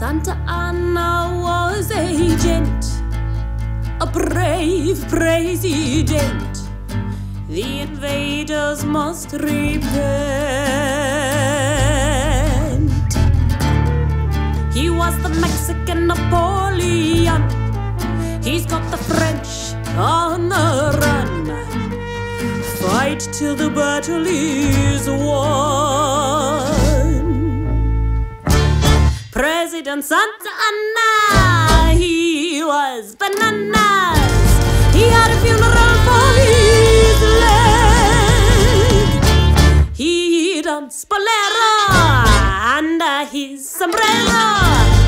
Santa Anna was a gent, a brave president. The invaders must repent. He was the Mexican Napoleon. He's got the French on the run. Fight till the battle is won. Santa Anna, he was bananas. He had a funeral for his leg. He danced bolero under his sombrero.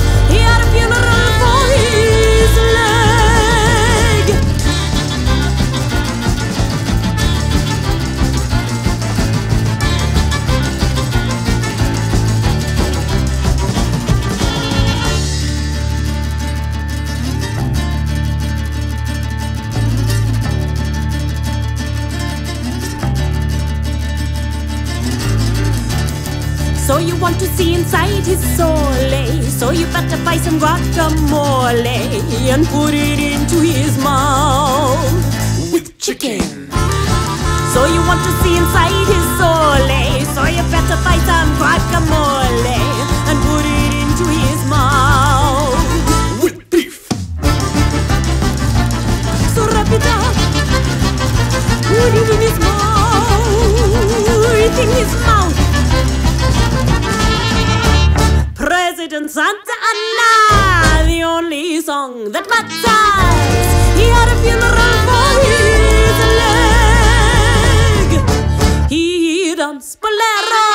So you want to see inside his soul, eh? So you better buy some guacamole and put it into his mouth. with chicken. So you want to see inside his soul, eh? So you better buy some President Santa Anna, the only song that matters. He had a funeral for his leg. He danced bolero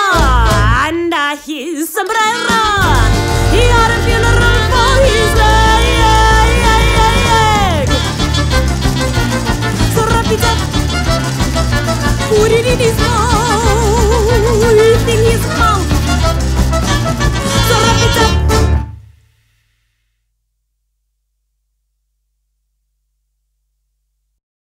under uh, his sombrero. He had a funeral for his leg. So wrap it up, put it in his mouth.